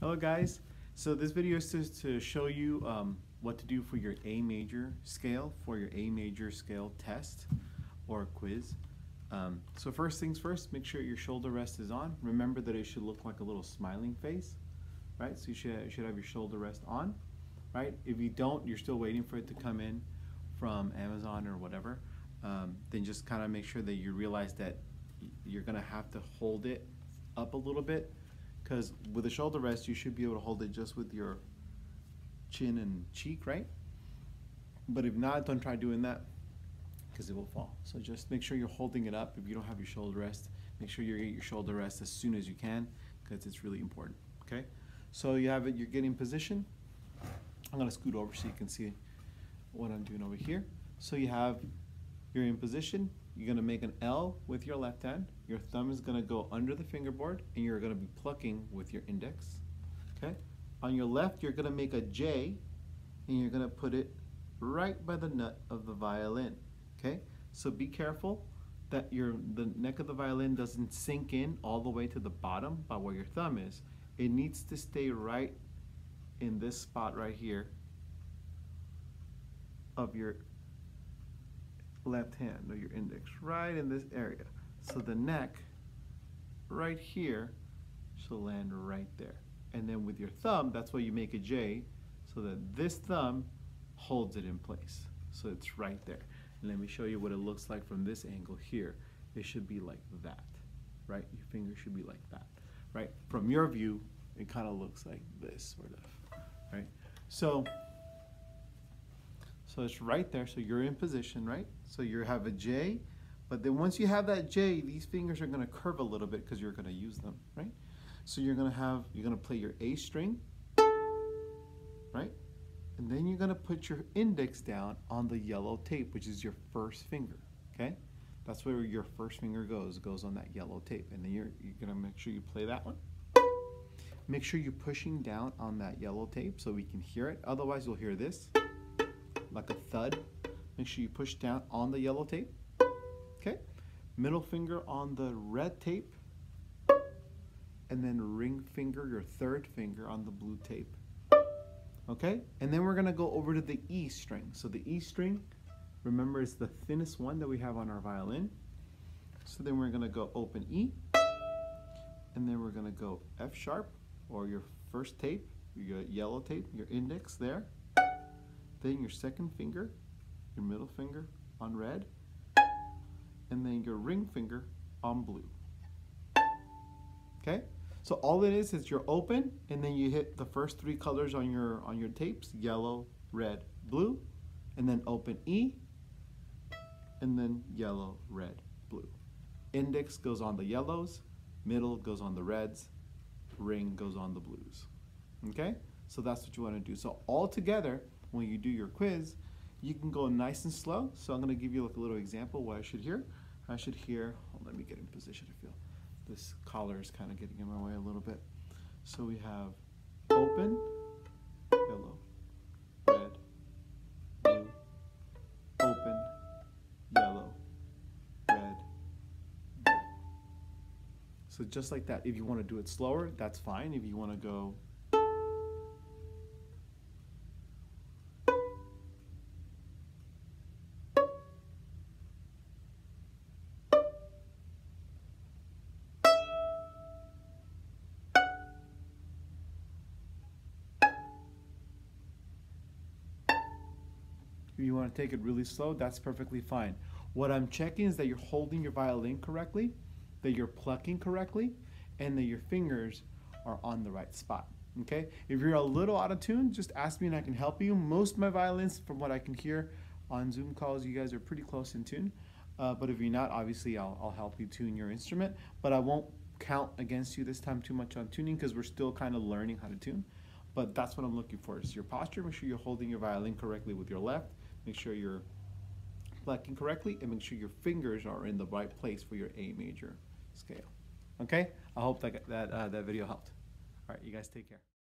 Hello guys, so this video is just to show you um, what to do for your A major scale, for your A major scale test or quiz. Um, so first things first, make sure your shoulder rest is on. Remember that it should look like a little smiling face, right? So you should, you should have your shoulder rest on, right? If you don't, you're still waiting for it to come in from Amazon or whatever, um, then just kind of make sure that you realize that you're gonna have to hold it up a little bit because with a shoulder rest you should be able to hold it just with your chin and cheek right? But if not don't try doing that because it will fall. So just make sure you're holding it up. If you don't have your shoulder rest make sure you get your shoulder rest as soon as you can because it's really important okay? So you have it you're getting position. I'm gonna scoot over so you can see what I'm doing over here. So you have you're in position you're gonna make an L with your left hand. Your thumb is gonna go under the fingerboard and you're gonna be plucking with your index, okay? On your left, you're gonna make a J and you're gonna put it right by the nut of the violin, okay? So be careful that your the neck of the violin doesn't sink in all the way to the bottom by where your thumb is. It needs to stay right in this spot right here of your left hand or your index right in this area. So the neck right here should land right there. And then with your thumb, that's why you make a J so that this thumb holds it in place. So it's right there. And let me show you what it looks like from this angle here. It should be like that, right? Your finger should be like that, right? From your view, it kind of looks like this sort of, right? So so it's right there. So you're in position, right? So you have a J, but then once you have that J, these fingers are gonna curve a little bit because you're gonna use them, right? So you're gonna have, you're gonna play your A string, right? And then you're gonna put your index down on the yellow tape, which is your first finger, okay? That's where your first finger goes, goes on that yellow tape. And then you're, you're gonna make sure you play that one. Make sure you're pushing down on that yellow tape so we can hear it. Otherwise you'll hear this like a thud. Make sure you push down on the yellow tape. Okay. Middle finger on the red tape. And then ring finger, your third finger on the blue tape. Okay. And then we're going to go over to the E string. So the E string, remember, is the thinnest one that we have on our violin. So then we're going to go open E. And then we're going to go F sharp or your first tape, your yellow tape, your index there. Then your second finger, your middle finger on red, and then your ring finger on blue. Okay? So all it is is you're open and then you hit the first three colors on your on your tapes, yellow, red, blue, and then open E, and then yellow, red, blue. Index goes on the yellows, middle goes on the reds, ring goes on the blues. Okay? So that's what you want to do. So all together, when you do your quiz, you can go nice and slow. So I'm going to give you like a little example what I should hear. I should hear, let me get in position to feel. This collar is kind of getting in my way a little bit. So we have open, yellow, red, blue, open, yellow, red, blue. So just like that, if you want to do it slower, that's fine. If you want to go you want to take it really slow, that's perfectly fine. What I'm checking is that you're holding your violin correctly, that you're plucking correctly, and that your fingers are on the right spot. Okay? If you're a little out of tune, just ask me and I can help you. Most of my violins, from what I can hear on Zoom calls, you guys are pretty close in tune. Uh, but if you're not, obviously I'll, I'll help you tune your instrument. But I won't count against you this time too much on tuning because we're still kind of learning how to tune. But that's what I'm looking for is your posture. Make sure you're holding your violin correctly with your left Make sure you're plucking correctly and make sure your fingers are in the right place for your A major scale. Okay? I hope that that, uh, that video helped. All right, you guys take care.